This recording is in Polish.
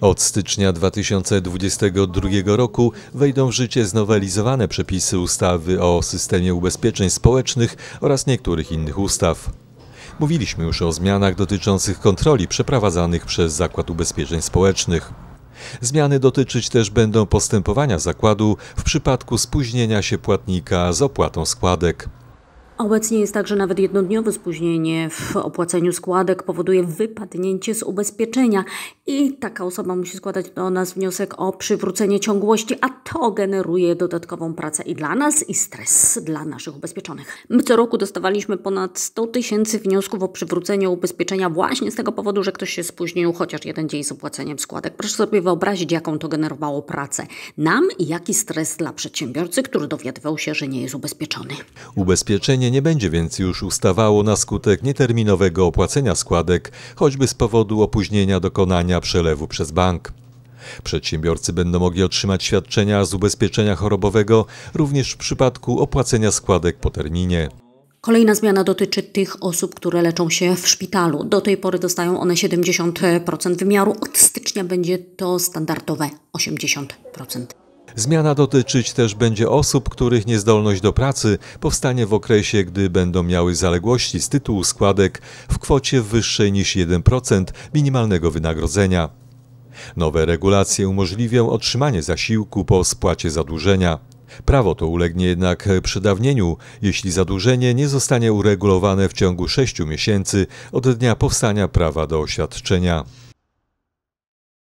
Od stycznia 2022 roku wejdą w życie znowelizowane przepisy ustawy o systemie ubezpieczeń społecznych oraz niektórych innych ustaw. Mówiliśmy już o zmianach dotyczących kontroli przeprowadzanych przez Zakład Ubezpieczeń Społecznych. Zmiany dotyczyć też będą postępowania zakładu w przypadku spóźnienia się płatnika z opłatą składek. Obecnie jest tak, że nawet jednodniowe spóźnienie w opłaceniu składek powoduje wypadnięcie z ubezpieczenia i taka osoba musi składać do nas wniosek o przywrócenie ciągłości, a to generuje dodatkową pracę i dla nas, i stres dla naszych ubezpieczonych. My co roku dostawaliśmy ponad 100 tysięcy wniosków o przywrócenie ubezpieczenia właśnie z tego powodu, że ktoś się spóźnił chociaż jeden dzień z opłaceniem składek. Proszę sobie wyobrazić, jaką to generowało pracę nam i jaki stres dla przedsiębiorcy, który dowiadywał się, że nie jest ubezpieczony. Ubezpieczenie nie będzie więc już ustawało na skutek nieterminowego opłacenia składek, choćby z powodu opóźnienia dokonania przelewu przez bank. Przedsiębiorcy będą mogli otrzymać świadczenia z ubezpieczenia chorobowego również w przypadku opłacenia składek po terminie. Kolejna zmiana dotyczy tych osób, które leczą się w szpitalu. Do tej pory dostają one 70% wymiaru. Od stycznia będzie to standardowe 80%. Zmiana dotyczyć też będzie osób, których niezdolność do pracy powstanie w okresie, gdy będą miały zaległości z tytułu składek w kwocie wyższej niż 1% minimalnego wynagrodzenia. Nowe regulacje umożliwią otrzymanie zasiłku po spłacie zadłużenia. Prawo to ulegnie jednak przedawnieniu, jeśli zadłużenie nie zostanie uregulowane w ciągu 6 miesięcy od dnia powstania prawa do oświadczenia.